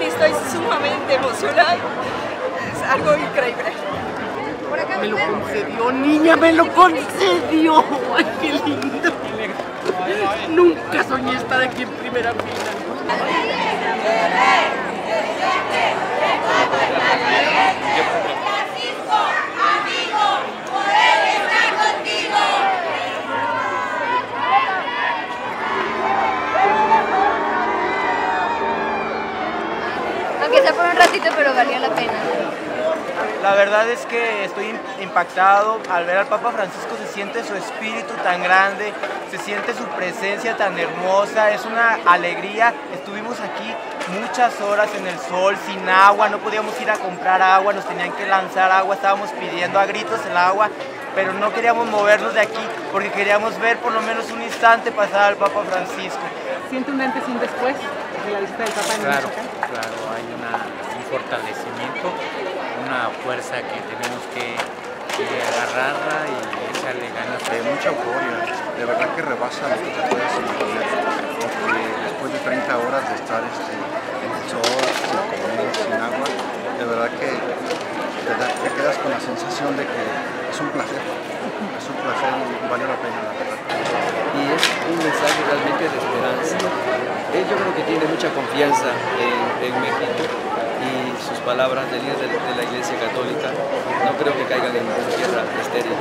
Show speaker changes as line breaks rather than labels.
y estoy sumamente emocionada. Es algo increíble.
Me lo concedió, niña, me lo concedió. ¡Ay, qué lindo! Nunca soñé estar aquí en primera fila.
Aunque sea por un ratito, pero valió la pena.
La verdad es que estoy impactado al ver al Papa Francisco, se siente su espíritu tan grande, se siente su presencia tan hermosa, es una alegría. Estuvimos aquí muchas horas en el sol, sin agua, no podíamos ir a comprar agua, nos tenían que lanzar agua, estábamos pidiendo a gritos el agua, pero no queríamos movernos de aquí porque queríamos ver por lo menos un instante pasar al Papa Francisco.
¿Siente un antes y un después de la visita del Papa en
Claro,
Michoacán?
claro, hay una- un fortalecimiento, una fuerza que tenemos que, que agarrarla y echarle ganas.
de mucha euforia, de verdad que rebasa lo que te puedes imaginar, porque después de 30 horas de estar este, en el sol, sin comer, sin agua, de verdad que te, da- te quedas con la sensación de que es un placer, es un placer y la pena, la verdad.
y es un mensaje realmente de esperanza. Él yo creo que tiene mucha confianza en, en México y sus palabras de líder de, de la Iglesia Católica no creo que caigan en tierra estéril.